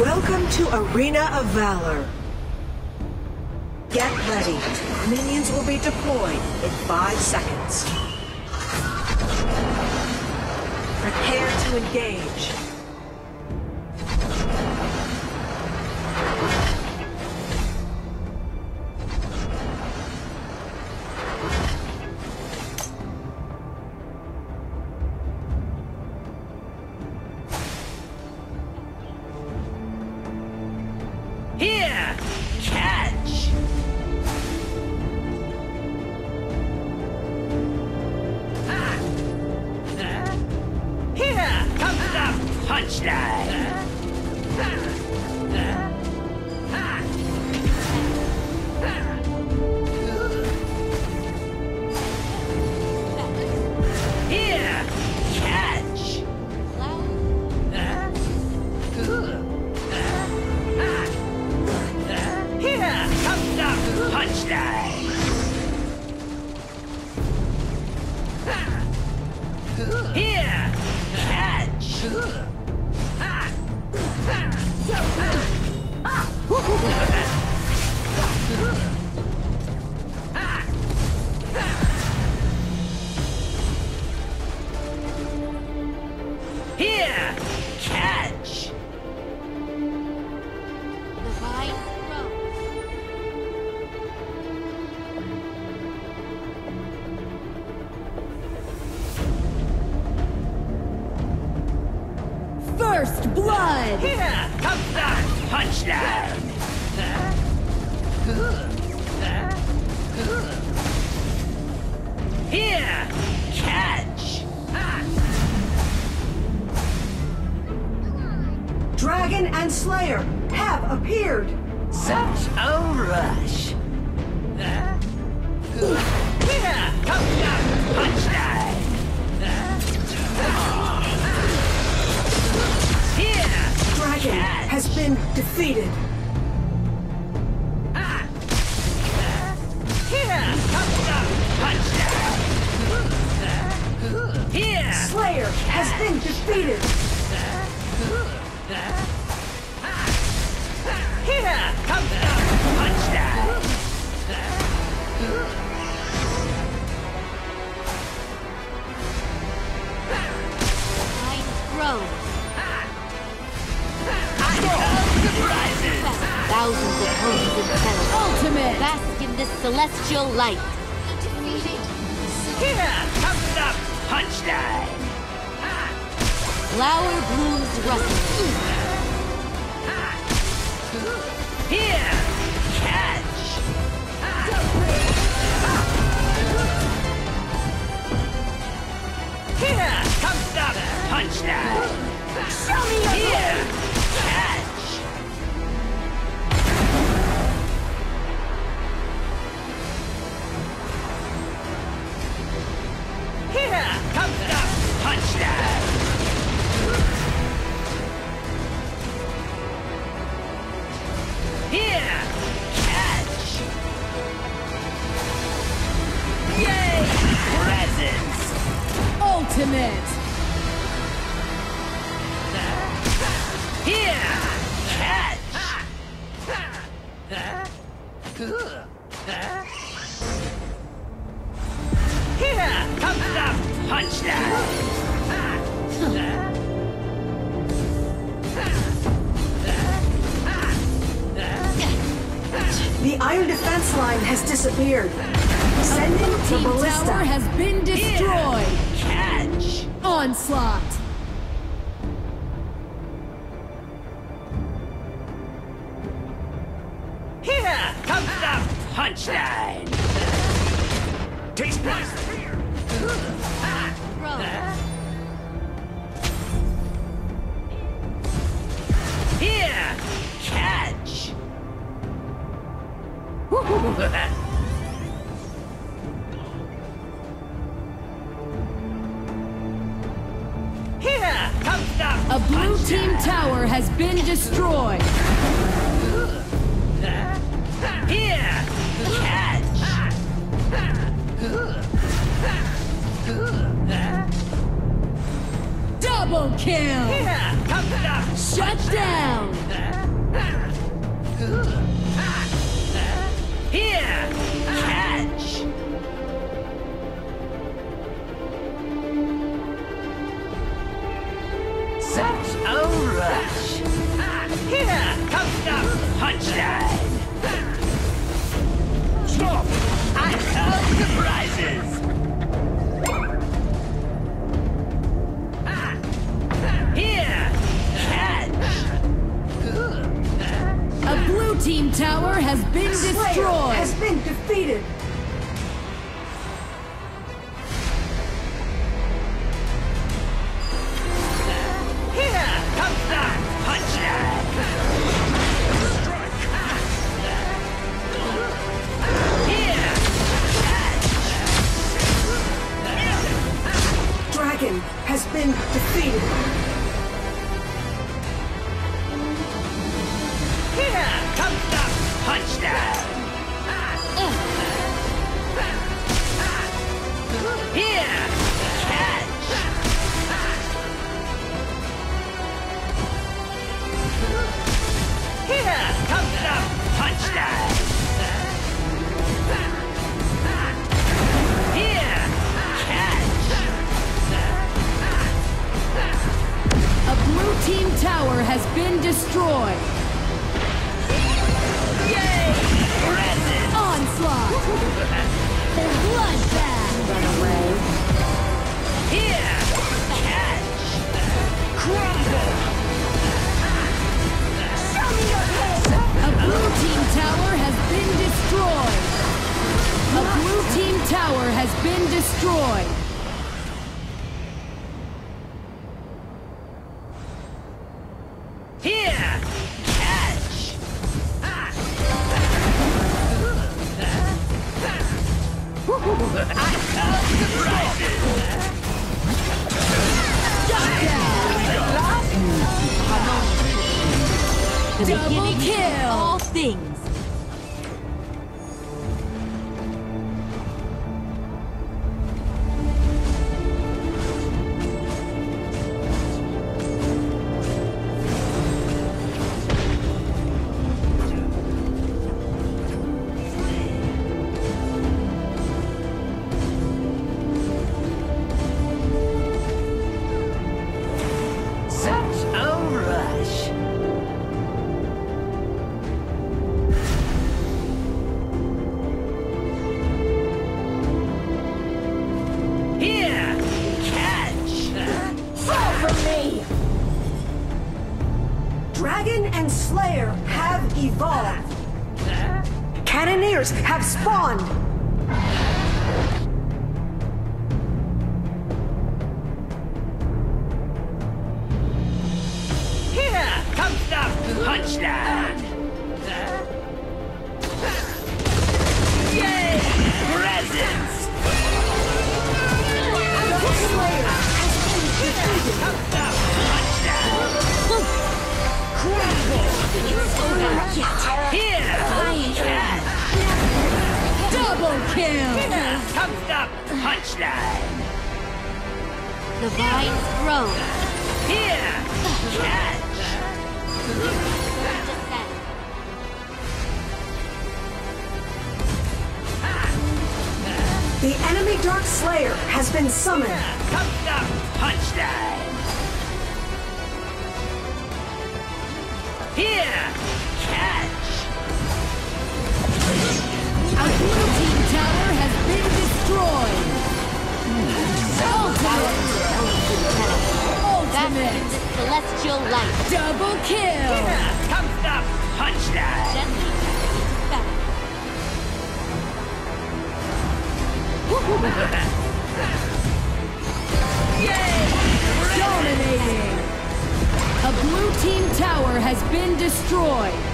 Welcome to Arena of Valor. Get ready. Minions will be deployed in five seconds. Prepare to engage. Catch! Ah. Here comes the punchline! Here! Catch! Here! Here comes the punchline! Here! Catch! Dragon and Slayer have appeared. Such a rush! Here! Slayer has been defeated. Here punchline! Vine grows. Surprises! Thousands of homes in Telos. Ultimate! Bask in this celestial light. Here comes the punchline! Flower blooms rustle. Here! Catch! Here comes the punchline! Show me your Here! Ultimate! Here! Catch! Here comes the punchline! The Iron Defense Line has disappeared. Sending the Team Tower ballista. has been destroyed! Onslaught! Here comes the punchline! Taste this! Here! Catch! team tower has been destroyed! Here! Catch! Double kill! Here comes the Shut down! Punchline! Stop! I love surprises! Here! Catch! A blue team tower has been destroyed! has been defeated. Been defeated. Team tower has been destroyed! Yay! Present! Onslaught! The bloodbath! Here! Catch! Crumble! Show me your head! A blue team tower has been destroyed! A blue team tower has been destroyed! Double kill. all things. Dragon and Slayer have evolved. Cannoneers have spawned. Here comes the punchline! Punchline! The vines grow. Here! Catch! The enemy Dark Slayer has been summoned. Comes the punchline! Ultimate! celestial light. Double kill! Comes the punchline! Gently back. Dominating! A blue team tower has been destroyed!